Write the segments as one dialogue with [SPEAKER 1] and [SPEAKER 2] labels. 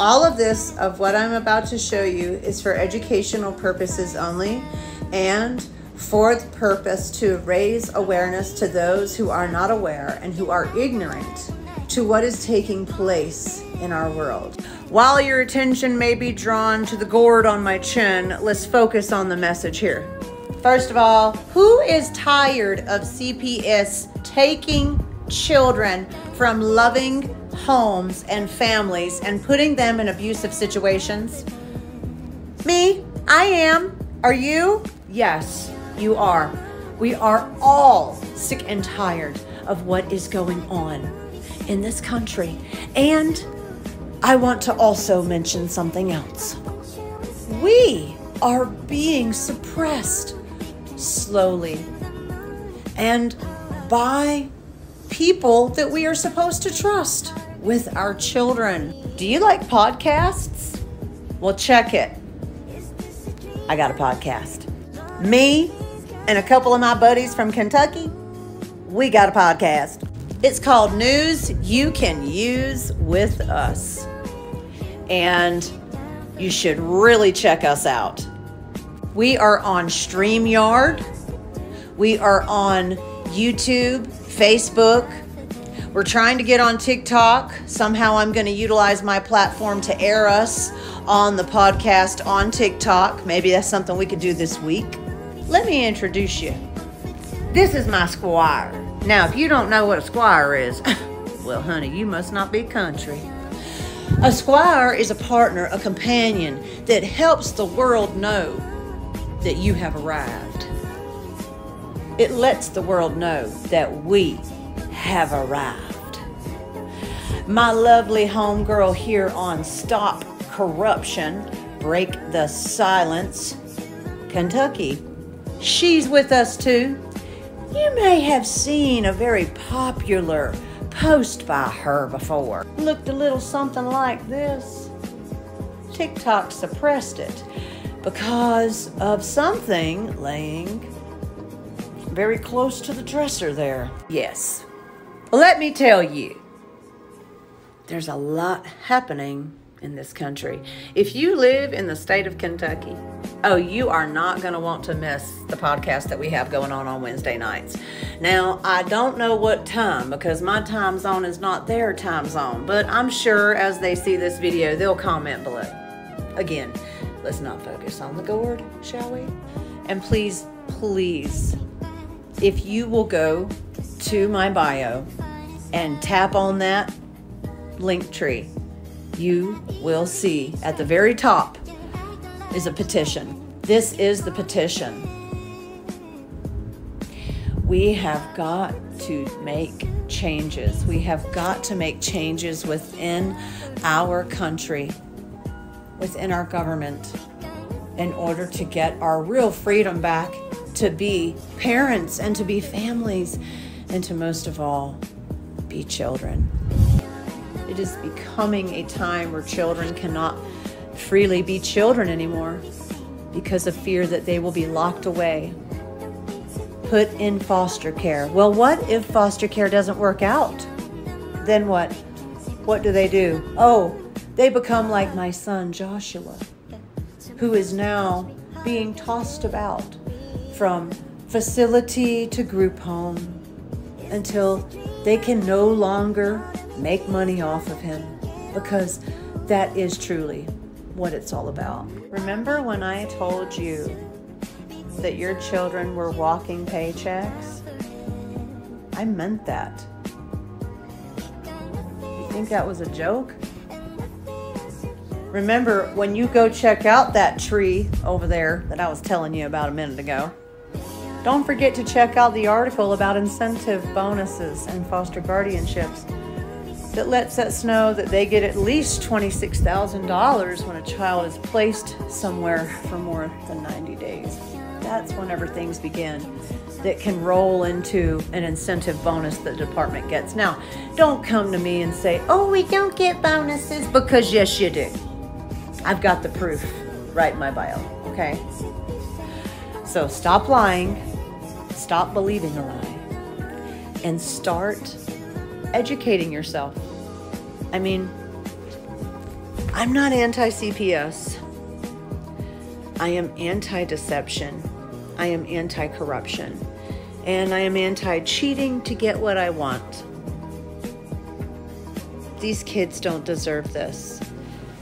[SPEAKER 1] All of this, of what I'm about to show you, is for educational purposes only and for the purpose to raise awareness to those who are not aware and who are ignorant to what is taking place in our world. While your attention may be drawn to the gourd on my chin, let's focus on the message here. First of all, who is tired of CPS taking children from loving homes and families and putting them in abusive situations? Me, I am. Are you? Yes, you are. We are all sick and tired of what is going on in this country. And I want to also mention something else. We are being suppressed slowly and by people that we are supposed to trust with our children. Do you like podcasts? Well, check it. I got a podcast. Me and a couple of my buddies from Kentucky, we got a podcast. It's called News You Can Use with Us. And you should really check us out. We are on StreamYard. We are on YouTube, Facebook. We're trying to get on TikTok. Somehow I'm going to utilize my platform to air us on the podcast on TikTok. Maybe that's something we could do this week. Let me introduce you. This is my squire. Now, if you don't know what a squire is, well, honey, you must not be country. A squire is a partner, a companion that helps the world know that you have arrived. It lets the world know that we have arrived. My lovely homegirl here on Stop Corruption, Break the Silence, Kentucky, she's with us too. You may have seen a very popular post by her before. Looked a little something like this. TikTok suppressed it because of something laying very close to the dresser there. Yes. Let me tell you, there's a lot happening in this country. If you live in the state of Kentucky, oh, you are not going to want to miss the podcast that we have going on on Wednesday nights. Now, I don't know what time because my time zone is not their time zone, but I'm sure as they see this video, they'll comment below. Again, let's not focus on the gourd, shall we? And please, please, if you will go to my bio and tap on that link tree, you will see at the very top is a petition. This is the petition. We have got to make changes. We have got to make changes within our country, within our government, in order to get our real freedom back to be parents and to be families and to most of all be children. It is becoming a time where children cannot freely be children anymore because of fear that they will be locked away, put in foster care. Well, what if foster care doesn't work out? Then what? What do they do? Oh, they become like my son Joshua, who is now being tossed about from facility to group home until they can no longer make money off of him because that is truly what it's all about. Remember when I told you that your children were walking paychecks? I meant that. You think that was a joke? Remember when you go check out that tree over there that I was telling you about a minute ago? Don't forget to check out the article about incentive bonuses and foster guardianships that lets us know that they get at least $26,000 when a child is placed somewhere for more than 90 days. That's whenever things begin that can roll into an incentive bonus that the department gets. Now, don't come to me and say, oh, we don't get bonuses, because yes, you do. I've got the proof right in my bio, okay? So stop lying, stop believing a lie, and start educating yourself. I mean, I'm not anti CPS. I am anti deception. I am anti corruption. And I am anti cheating to get what I want. These kids don't deserve this.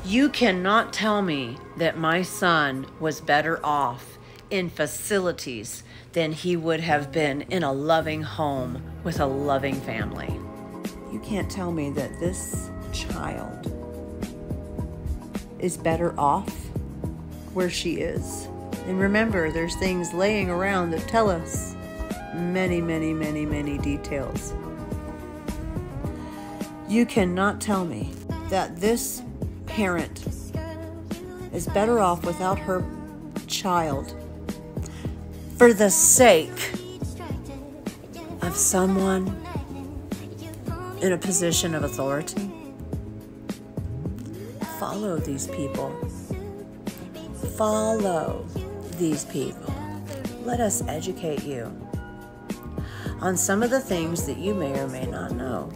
[SPEAKER 1] You cannot tell me that my son was better off in facilities than he would have been in a loving home with a loving family. You can't tell me that this child is better off where she is. And remember, there's things laying around that tell us many, many, many, many details. You cannot tell me that this parent is better off without her child for the sake of someone in a position of authority. Follow these people. Follow these people. Let us educate you on some of the things that you may or may not know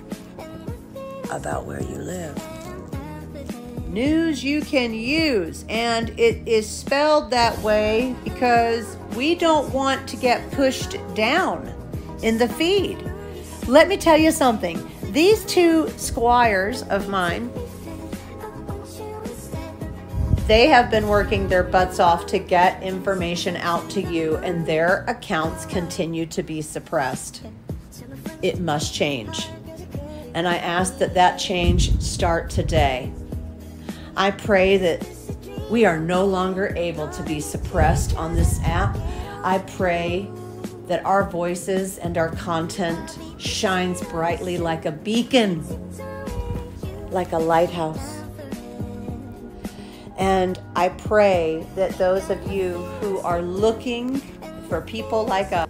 [SPEAKER 1] about where you live. News you can use, and it is spelled that way because we don't want to get pushed down in the feed. Let me tell you something. These two squires of mine, they have been working their butts off to get information out to you, and their accounts continue to be suppressed. It must change. And I ask that that change start today. I pray that we are no longer able to be suppressed on this app. I pray that our voices and our content shines brightly like a beacon, like a lighthouse. And I pray that those of you who are looking for people like us